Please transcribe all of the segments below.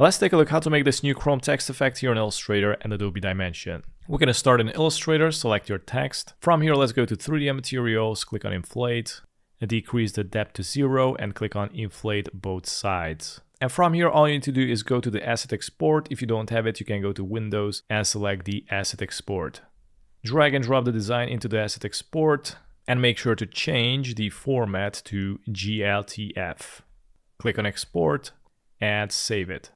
Let's take a look how to make this new Chrome text effect here in Illustrator and Adobe Dimension. We're going to start in Illustrator, select your text. From here, let's go to 3D materials, click on inflate, decrease the depth to zero and click on inflate both sides. And from here, all you need to do is go to the asset export. If you don't have it, you can go to Windows and select the asset export. Drag and drop the design into the asset export and make sure to change the format to GLTF. Click on export and save it.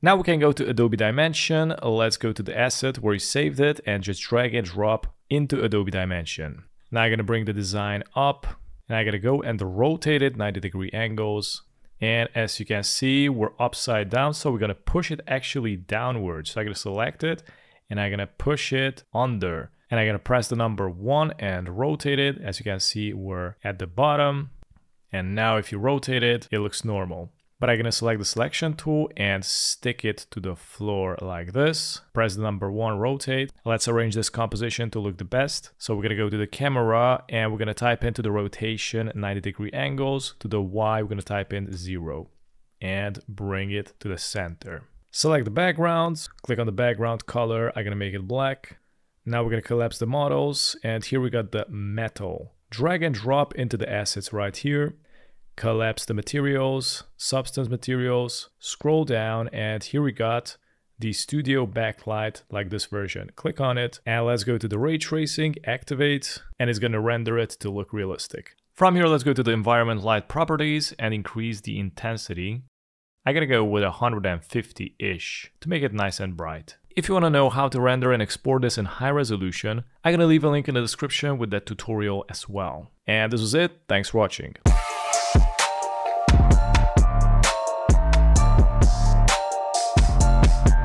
Now we can go to Adobe Dimension. Let's go to the asset where you saved it and just drag and drop into Adobe Dimension. Now I'm gonna bring the design up and I'm gonna go and rotate it 90 degree angles. And as you can see, we're upside down. So we're gonna push it actually downwards. So I'm gonna select it and I'm gonna push it under. And I'm gonna press the number one and rotate it. As you can see, we're at the bottom. And now if you rotate it, it looks normal but I'm gonna select the selection tool and stick it to the floor like this. Press the number one, rotate. Let's arrange this composition to look the best. So we're gonna go to the camera and we're gonna type into the rotation 90 degree angles. To the Y, we're gonna type in zero and bring it to the center. Select the backgrounds, click on the background color. I'm gonna make it black. Now we're gonna collapse the models and here we got the metal. Drag and drop into the assets right here collapse the materials, substance materials, scroll down, and here we got the studio backlight like this version. Click on it and let's go to the ray tracing, activate, and it's gonna render it to look realistic. From here, let's go to the environment light properties and increase the intensity. I gotta go with 150-ish to make it nice and bright. If you wanna know how to render and export this in high resolution, I'm gonna leave a link in the description with that tutorial as well. And this was it, thanks for watching.